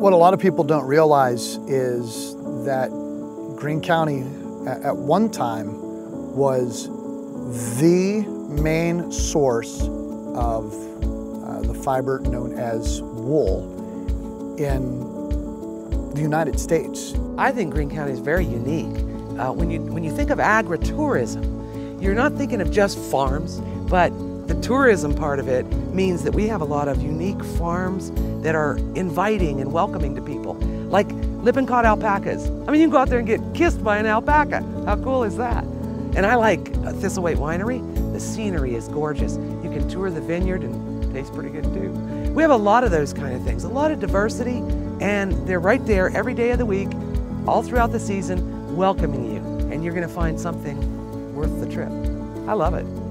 What a lot of people don't realize is that Greene County at one time was the main source of uh, the fiber known as wool in the United States. I think Greene County is very unique. Uh, when, you, when you think of agritourism, you're not thinking of just farms, but the tourism part of it means that we have a lot of unique farms that are inviting and welcoming to people, like Lippincott alpacas. I mean, you can go out there and get kissed by an alpaca. How cool is that? And I like Thistlethwaite Winery. The scenery is gorgeous. You can tour the vineyard and taste pretty good too. We have a lot of those kind of things, a lot of diversity, and they're right there every day of the week, all throughout the season, welcoming you. And you're going to find something worth the trip. I love it.